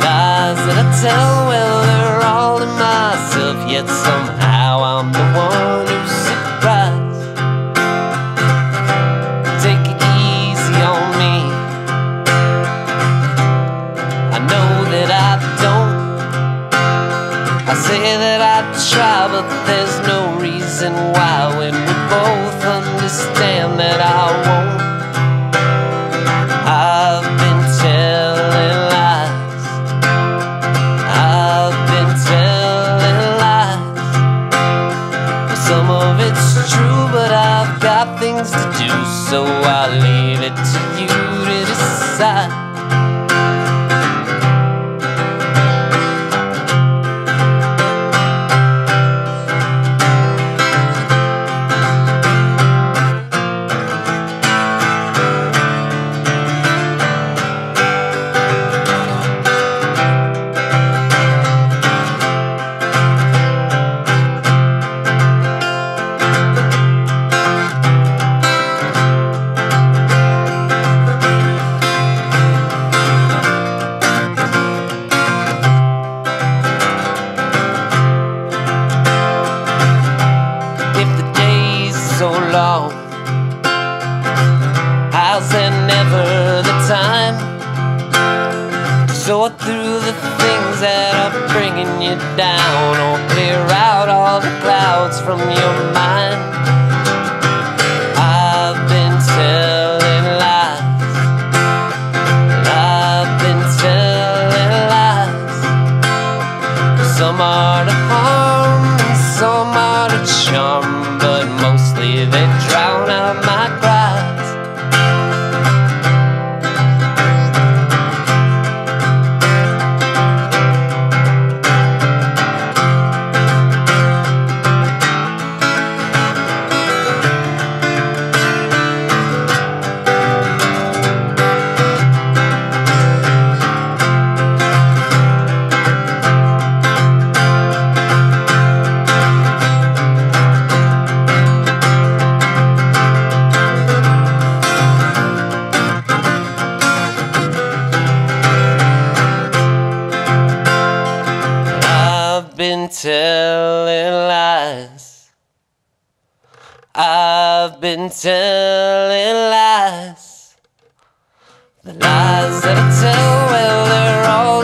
lies that I tell, well, they're all in myself, yet somehow I'm the one who's surprised. Take it easy on me. I know that I don't. I say that I try, but there's no reason why when we both understand that I. it's true, but I've got things to do, so I'll leave it to you to decide. Sort through the things that are bringing you down or clear out all the clouds from your mind? I've been telling lies. I've been telling lies. The lies that I tell, well, they're all